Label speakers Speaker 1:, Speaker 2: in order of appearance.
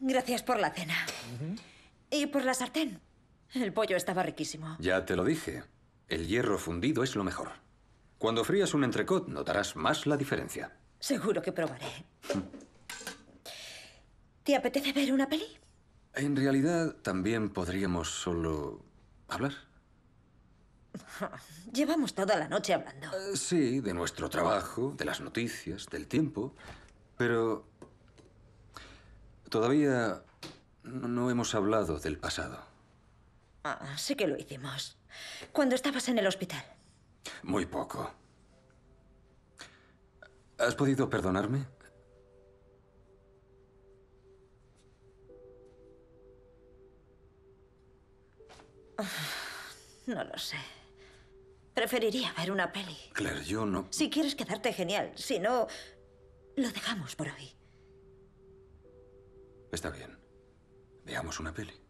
Speaker 1: Gracias por la cena. Y por la sartén. El pollo estaba riquísimo.
Speaker 2: Ya te lo dije. El hierro fundido es lo mejor. Cuando frías un entrecot notarás más la diferencia.
Speaker 1: Seguro que probaré. ¿Te apetece ver una peli?
Speaker 2: En realidad, también podríamos solo hablar.
Speaker 1: Llevamos toda la noche hablando.
Speaker 2: Eh, sí, de nuestro trabajo, de las noticias, del tiempo. Pero todavía no, hemos hablado del pasado.
Speaker 1: Ah, sí que lo hicimos. Cuando estabas en el hospital.
Speaker 2: Muy poco. ¿Has podido perdonarme?
Speaker 1: No lo sé. Preferiría ver una peli.
Speaker 2: Claire, yo no...
Speaker 1: Si quieres quedarte, genial. Si no, lo dejamos por hoy.
Speaker 2: Está bien. Veamos una peli.